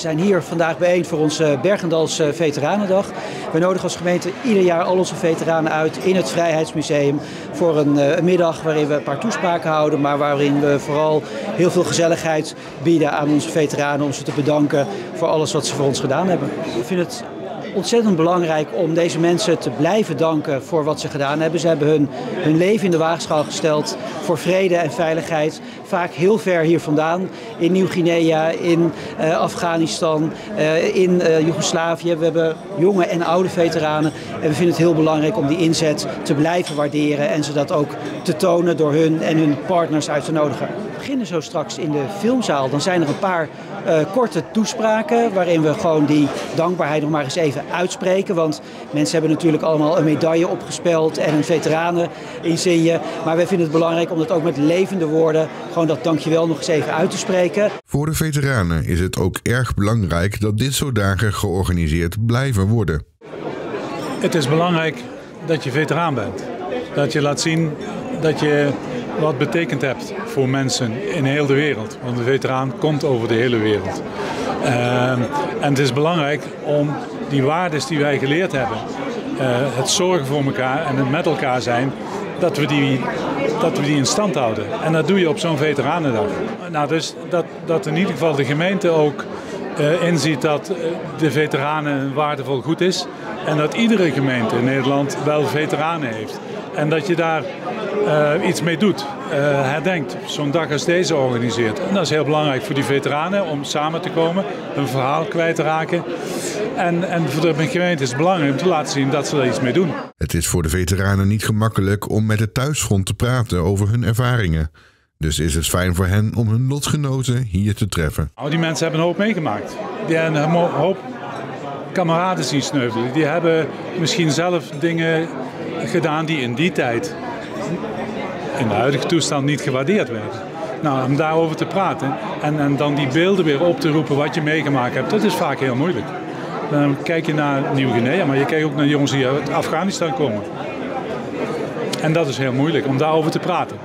zijn hier vandaag bijeen voor onze Bergendals Veteranendag. We nodigen als gemeente ieder jaar al onze veteranen uit in het Vrijheidsmuseum voor een, een middag waarin we een paar toespraken houden, maar waarin we vooral heel veel gezelligheid bieden aan onze veteranen om ze te bedanken voor alles wat ze voor ons gedaan hebben. Ik vind het ontzettend belangrijk om deze mensen te blijven danken voor wat ze gedaan hebben. Ze hebben hun, hun leven in de waagschaal gesteld voor vrede en veiligheid. Vaak heel ver hier vandaan. In Nieuw-Guinea, in uh, Afghanistan, uh, in uh, Joegoslavië. We hebben jonge en oude veteranen. En we vinden het heel belangrijk om die inzet te blijven waarderen. En ze dat ook te tonen door hun en hun partners uit te nodigen. We beginnen zo straks in de filmzaal. Dan zijn er een paar korte toespraken waarin we gewoon die dankbaarheid nog maar eens even uitspreken. Want mensen hebben natuurlijk allemaal een medaille opgespeld en een veteraneninsigne. Maar wij vinden het belangrijk om dat ook met levende woorden gewoon dat dankjewel nog eens even uit te spreken. Voor de veteranen is het ook erg belangrijk dat dit soort dagen georganiseerd blijven worden. Het is belangrijk dat je veteraan bent. Dat je laat zien dat je wat betekend hebt voor mensen in heel de wereld. Want een veteraan komt over de hele wereld. Uh, en het is belangrijk om die waarden die wij geleerd hebben, uh, het zorgen voor elkaar en het met elkaar zijn, dat we die, dat we die in stand houden. En dat doe je op zo'n veteranendag. Nou, dus dat, dat in ieder geval de gemeente ook uh, inziet dat de veteranen een waardevol goed is. En dat iedere gemeente in Nederland wel veteranen heeft. En dat je daar uh, iets mee doet, uh, herdenkt, zo'n dag als deze organiseert. En dat is heel belangrijk voor die veteranen om samen te komen, hun verhaal kwijt te raken. En, en voor de gemeente is het belangrijk om te laten zien dat ze er iets mee doen. Het is voor de veteranen niet gemakkelijk om met het thuisfront te praten over hun ervaringen. Dus is het fijn voor hen om hun lotgenoten hier te treffen. Nou, die mensen hebben een hoop meegemaakt. Die hebben een hoop kameraden zien sneuvelen. Die hebben misschien zelf dingen gedaan die in die tijd in de huidige toestand niet gewaardeerd werden. Nou, om daarover te praten en, en dan die beelden weer op te roepen wat je meegemaakt hebt, dat is vaak heel moeilijk. Dan kijk je naar Nieuw-Guinea, maar je kijkt ook naar jongens die uit Afghanistan komen. En dat is heel moeilijk om daarover te praten.